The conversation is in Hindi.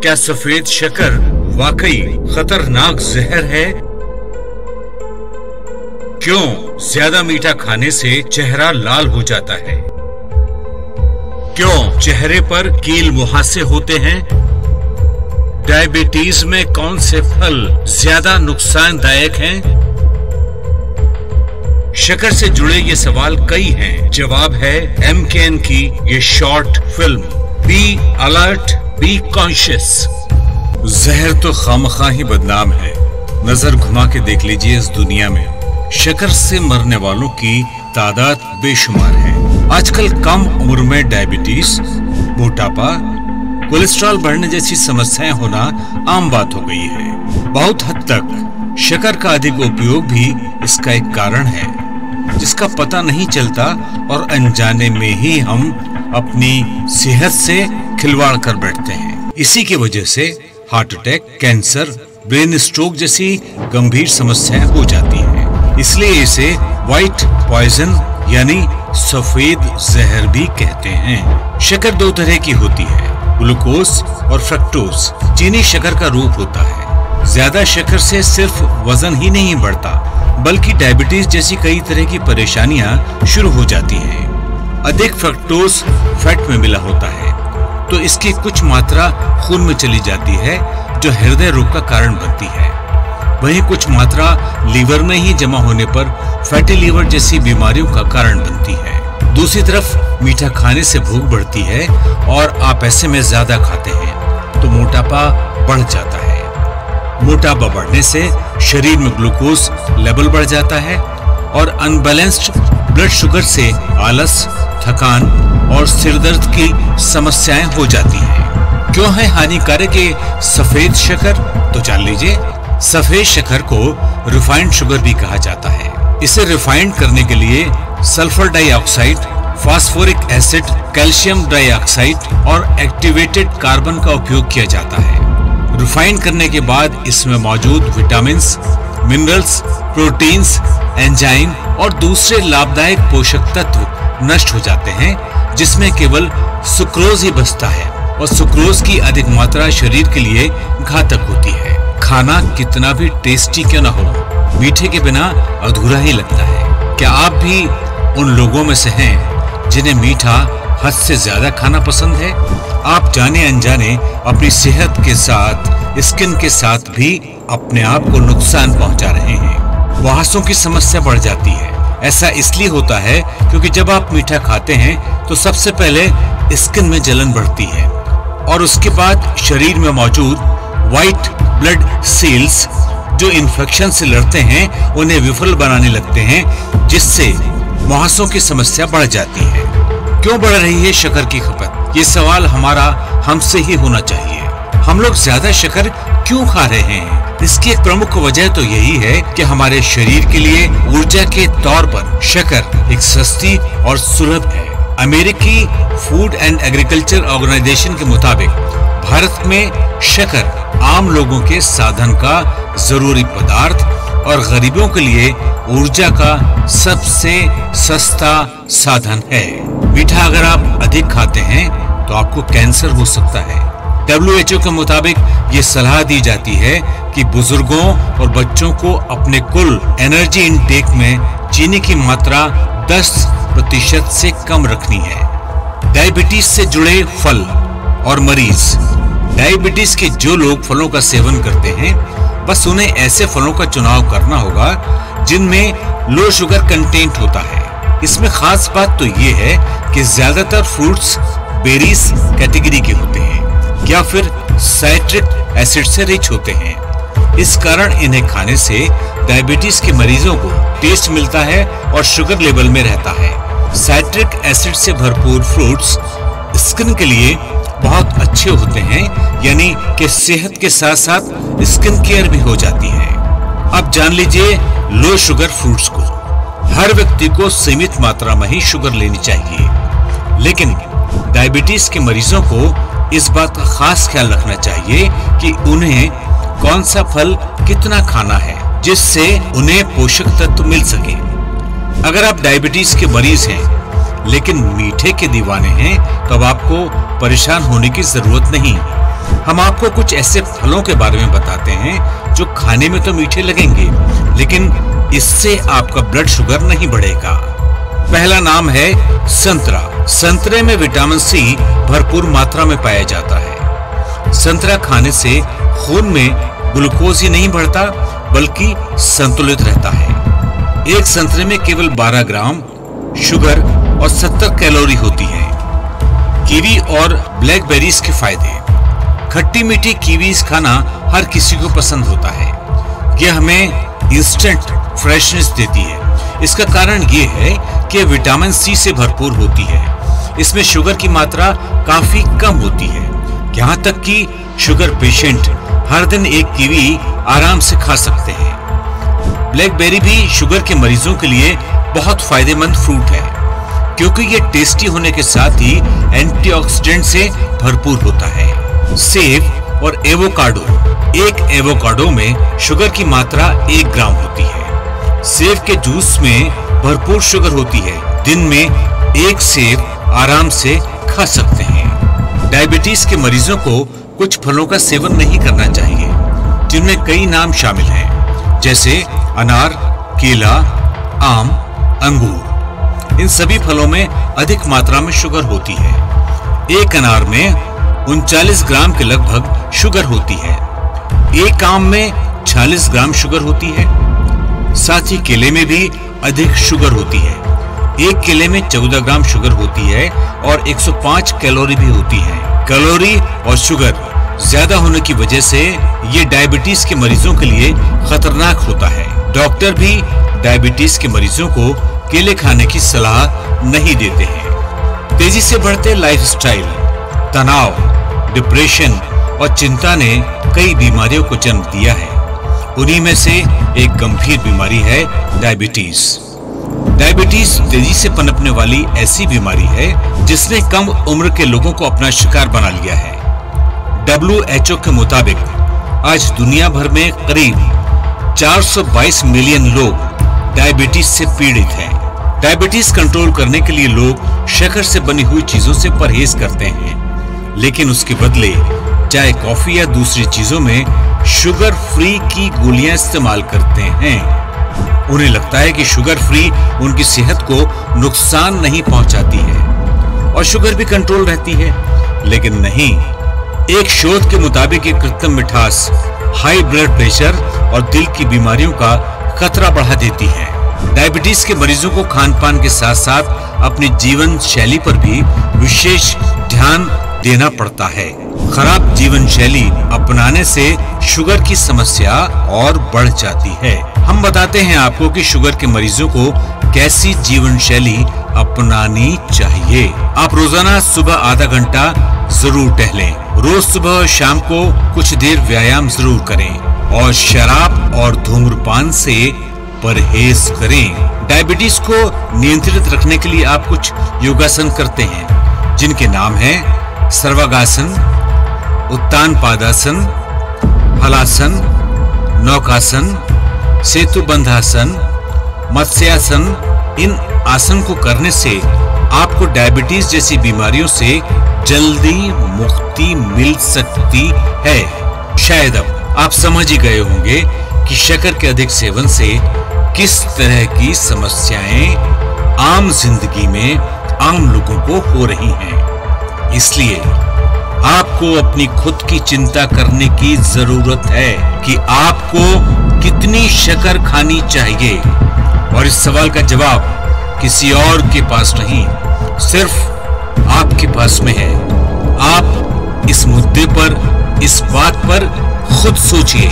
क्या सफ़ेद शकर वाकई खतरनाक जहर है? क्यों ज़्यादा मीठा खाने से चेहरा लाल हो जाता है? क्यों चेहरे पर कील मुहासे होते हैं? डायबिटीज़ में कौन से फल ज़्यादा नुकसानदायक हैं? शकर से जुड़े ये सवाल कई हैं। जवाब है एम की ये short film be alert be conscious जहर तो खामखा ही बदनाम है। नज़र घुमा के देख लीजिए इस दुनिया में। शकर से मरने वालों की तादाद बेशुमार है। आजकल कम उम्र में डायबिटीज़ मोटापा कोलेस्ट्रॉल बढ़ने जैसी समस्याएँ होना आम बात हो गई है। बहुत हद तक शकर का अधिक उपयोग भी इसका एक कारण है, जिसका पता नहीं चलता और अनजाने में ही हम अपनी सेहत से खिलवाड़ कर बैठते हैं। इसी की वजह से heart attack, cancer, brain stroke जैसी गंभीर समस्याएँ हो जाती हैं। इसलिए इसे व्हाइट पॉइजन यानी सफ़ेद जहर भी कहते हैं। शक्कर दो तरह की होती है ग्लूकोज और फ्रक्टोज चीनी शक्कर का रूप होता है। ज़्यादा शक्कर से सिर्फ़ वज़न ही नहीं बढ़ता, बल्कि डायबिटीज़ जैसी कई तरह की परेशानियाँ शुरू हो जाती हैं। अधिक फ्रक्टोज फैट में मिला होता है। तो इसकी कुछ मात्रा खून में चली जाती है, जो हृदय रोग का कारण बनती है। वहीं कुछ मात्रा लीवर में ही जमा होने पर फैटी लीवर जैसी बीमारियों का कारण बनती है। दूसरी तरफ़, मीठा खाने से भूख बढ़ती है और आप ऐसे में ज़्यादा खाते हैं तो मोटापा बढ़ जाता है। मोटापा बढ़ने से शरीर में ग्लूकोज लेवल बढ़ जाता है और अनबैलेंस्ड ब्लड शुगर से आलस थकान और सिरदर्द की समस्याएँ हो जाती हैं। क्यों है हानिकारक ये सफ़ेद शक्कर तो जान लीजिए, सफ़ेद शक्कर को रिफाइंड शुगर भी कहा जाता है। इसे रिफाइंड करने के लिए sulphur dioxide, phosphoric acid, calcium dioxide और एक्टिवेटेड कार्बन का उपयोग किया जाता है। रिफाइंड करने के बाद इसमें मौजूद विटामिन मिनरल्स, प्रोटीन्स, एंजाइम और दूसरे लाभदायक पोषक तत्व नष्ट हो जाते हैं, जिसमें केवल सुक्रोज ही बचता है और सुक्रोज की अधिक मात्रा शरीर के लिए घातक होती है। खाना कितना भी टेस्टी क्यों ना हो, मीठे के बिना अधूरा ही लगता है। क्या आप भी उन लोगों में से हैं जिन्हें मीठा हद से ज़्यादा खाना पसंद है? आप जाने अनजाने अपनी सेहत के साथ, स्किन के साथ भी अपने आप को नुकसान पहुँचा रहे हैं। वहासों की समस्या बढ़ जाती है। ऐसा इसलिए होता है क्योंकि जब आप मीठा खाते हैं तो सबसे पहले स्किन में जलन बढ़ती है। और उसके बाद शरीर में मौजूद व्हाइट ब्लड सेल्स जो इन्फेक्शन से लड़ते हैं, उन्हें विफल बनाने लगते हैं, जिससे मुहासों की समस्या बढ़ जाती है। क्यों बढ़ रही है शकर की खपत? ये सवाल हमारा हमसे ही होना चाहिए। हम लोग ज़्यादा शक्कर क्यों खा रहे हैं? इसकी एक प्रमुख वजह तो यही है कि हमारे शरीर के लिए ऊर्जा के तौर पर शक्कर एक सस्ती और सुलभ है। अमेरिकी फ़ूड एंड एग्रीकल्चर ऑर्गेनाइजेशन के मुताबिक, भारत में शक्कर आम लोगों के साधन का ज़रूरी पदार्थ और गरीबों के लिए ऊर्जा का सबसे सस्ता साधन है। मीठा अगर आप अधिक खाते हैं तो आपको कैंसर हो सकता है। डब्ल्यूएचओ के मुताबिक ये सलाह दी जाती है कि बुज़ुर्गों और बच्चों को अपने कुल एनर्जी इनटेक में चीनी की मात्रा 10 प्रतिशत से कम रखनी है। डायबिटीज़ से जुड़े फल और मरीज़। डायबिटीज़ के जो लोग फलों का सेवन करते हैं, बस उन्हें ऐसे फलों का चुनाव करना होगा जिनमें लो शुगर कंटेंट होता है। इसमें खास बात तो ये है कि ज़्यादातर फ्रूट्स बेरीज कैटेगरी के होते हैं। या फिर साइट्रिक एसिड से रिच होते हैं। इस कारण इन्हें खाने से डायबिटीज़ के मरीजों को टेस्ट मिलता है और शुगर लेवल में रहता है। साइट्रिक एसिड से भरपूर फ्रूट्स स्किन के लिए बहुत अच्छे होते हैं, यानी कि सेहत के साथ साथ स्किन केयर भी हो जाती है। अब जान लीजिए लो शुगर फ्रूट्स को। हर व्यक्ति को सीमित मात्रा में ही शुगर लेनी चाहिए। लेकिन डायबिटीज़ के मरीजों को इस बात का खास ख्याल रखना चाहिए कि उन्हें कौन सा फल कितना खाना है, जिससे उन्हें पोषक तत्व मिल सके। अगर आप डायबिटीज़ के मरीज़ हैं, लेकिन मीठे के दीवाने हैं तो अब आपको परेशान होने की ज़रूरत नहीं। हम आपको कुछ ऐसे फलों के बारे में बताते हैं, जो खाने में तो मीठे लगेंगे, लेकिन इससे आपका ब्लड शुगर नहीं बढ़ेगा। पहला नाम है संतरा। संतरे में विटामिन सी भरपूर मात्रा में पाया जाता है। संतरा खाने से खून में ग्लूकोज ही नहीं बढ़ता, बल्कि संतुलित रहता है। एक संतरे में केवल 12 ग्राम शुगर और 70 कैलोरी होती है। कीवी और ब्लैकबेरीज के फ़ायदे। खट्टी मीठी कीवीज खाना हर किसी को पसंद होता है। यह हमें इंस्टेंट फ्रेशनेस देती है। इसका कारण ये है कि विटामिन सी से भरपूर होती है। इसमें शुगर की मात्रा काफ़ी कम होती है। यहाँ तक कि शुगर पेशेंट हर दिन एक कीवी आराम से खा सकते हैं। ब्लैकबेरी भी शुगर के मरीजों के लिए बहुत फ़ायदेमंद फ्रूट है, क्योंकि ये टेस्टी होने के साथ ही एंटीऑक्सीडेंट से भरपूर होता है। सेब और एवोकाडो, एक एवोकाडो में शुगर की मात्रा एक ग्राम होती है। सेब के जूस में भरपूर शुगर होती है। दिन में एक सेब आराम से खा सकते हैं। डायबिटीज़ के मरीजों को कुछ फलों का सेवन नहीं करना चाहिए, जिनमें कई नाम शामिल हैं, जैसे अनार, केला, आम, अंगूर। इन सभी फलों में अधिक मात्रा में शुगर होती है। एक अनार में उनचालीस ग्राम के लगभग शुगर होती है। एक आम में 40 ग्राम शुगर होती है। साथ ही केले में भी अधिक शुगर होती है। एक केले में 14 ग्राम शुगर होती है और 105 कैलोरी भी होती है। कैलोरी और शुगर ज़्यादा होने की वजह से ये डायबिटीज़ के मरीजों के लिए खतरनाक होता है। डॉक्टर भी डायबिटीज़ के मरीजों को केले खाने की सलाह नहीं देते हैं। तेज़ी से बढ़ते लाइफस्टाइल, तनाव डिप्रेशन और चिंता ने कई बीमारियों को जन्म दिया है। उन्हीं में से एक गंभीर बीमारी है डायबिटीज़ डायबिटीज़ तेज़ी से पनपने वाली ऐसी बीमारी है, जिसने कम उम्र के लोगों को अपना शिकार बना लिया है डब्ल्यू के मुताबिक, आज दुनिया भर में करीब 422 मिलियन लोग डायबिटीज़ से पीड़ित हैं। डायबिटीज़ कंट्रोल करने के लिए लोग शक्कर से बनी हुई चीज़ों से परहेज करते हैं, लेकिन उसके बदले चाय, कॉफ़ी या दूसरी चीज़ों में शुगर फ्री की गोलियाँ इस्तेमाल करते हैं। उन्हें लगता है कि शुगर फ्री उनकी सेहत को नुकसान नहीं पहुंचाती है और शुगर भी कंट्रोल रहती है। लेकिन नहीं, एक शोध के मुताबिक ये कृत्रिम मिठास हाई ब्लड प्रेशर और दिल की बीमारियों का खतरा बढ़ा देती है। डायबिटीज़ के मरीजों को खान पान के साथ साथ अपनी जीवन शैली पर भी विशेष ध्यान देना पड़ता है। खराब जीवन शैली अपनाने से शुगर की समस्या और बढ़ जाती है। हम बताते हैं आपको कि शुगर के मरीजों को कैसी जीवन शैली अपनानी चाहिए। आप रोज़ाना सुबह आधा घंटा ज़रूर टहलें। रोज सुबह और शाम को कुछ देर व्यायाम ज़रूर करें और शराब और धूम्रपान से परहेज करें। डायबिटीज़ को नियंत्रित रखने के लिए आप कुछ योगासन करते हैं, जिनके नाम हैं सर्वागासन उत्तान पादासन हलासन नौकासन सेतु बंधासन मत्स्यासन, इन आसन को करने से आपको डायबिटीज़ जैसी बीमारियों से जल्दी मुक्ति मिल सकती है। शायद अब आप समझ ही गए होंगे कि शक्कर के अधिक सेवन से किस तरह की समस्याएँ आम ज़िंदगी में आम लोगों को हो रही हैं। इसलिए आपको अपनी खुद की चिंता करने की ज़रूरत है कि आपको कितनी शकर खानी चाहिए। और इस सवाल का जवाब किसी और के पास नहीं, सिर्फ़ आपके पास में है। आप इस मुद्दे पर, इस बात पर खुद सोचिए।